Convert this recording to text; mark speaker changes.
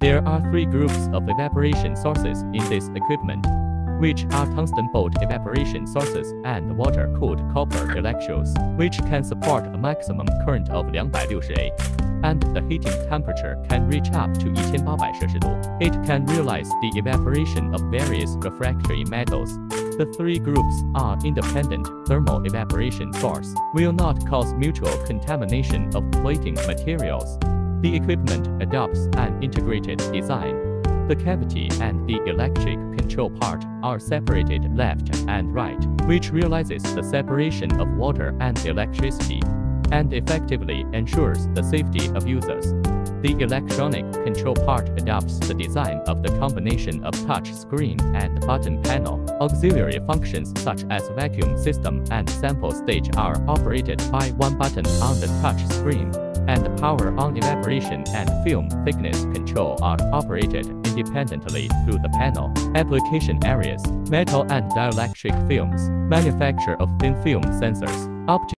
Speaker 1: There are three groups of evaporation sources in this equipment, which are tungsten boat evaporation sources and water-cooled copper electrodes, which can support a maximum current of 260A, and the heating temperature can reach up to 1800 It can realize the evaporation of various refractory metals. The three groups are independent thermal evaporation source, will not cause mutual contamination of plating materials, the equipment adopts an integrated design. The cavity and the electric control part are separated left and right, which realizes the separation of water and electricity and effectively ensures the safety of users. The electronic control part adopts the design of the combination of touch screen and button panel. Auxiliary functions such as vacuum system and sample stage are operated by one button on the touch screen, and power on evaporation and film thickness control are operated independently through the panel. Application areas, metal and dielectric films, manufacture of thin film sensors,